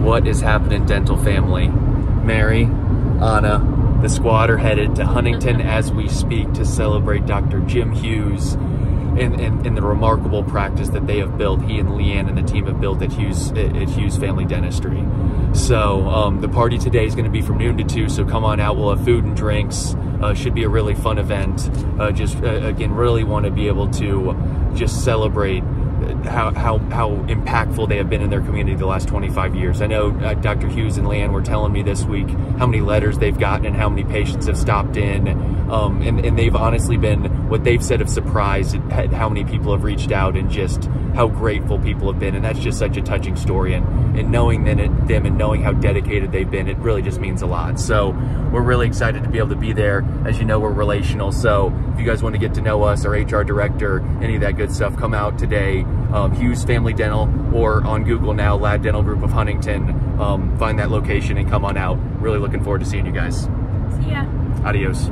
what is happening, dental family? Mary, Anna, the squad are headed to Huntington as we speak to celebrate Dr. Jim Hughes and, and, and, the remarkable practice that they have built, he and Leanne and the team have built at Hughes, at Hughes Family Dentistry. So um, the party today is going to be from noon to 2, so come on out. We'll have food and drinks. Uh, should be a really fun event. Uh, just, uh, again, really want to be able to just celebrate how, how, how impactful they have been in their community the last 25 years. I know uh, Dr. Hughes and Leanne were telling me this week how many letters they've gotten and how many patients have stopped in. Um, and, and they've honestly been, what they've said, of surprised at how many people have reached out and just how grateful people have been. And that's just such a touching story. And, and knowing them and knowing how dedicated they've been, it really just means a lot. So we're really excited to be able to be there. As you know, we're relational. So if you guys want to get to know us, our HR director, any of that good stuff, come out today um, Hughes Family Dental or on Google now, Ladd Dental Group of Huntington. Um, find that location and come on out. Really looking forward to seeing you guys. See ya. Adios.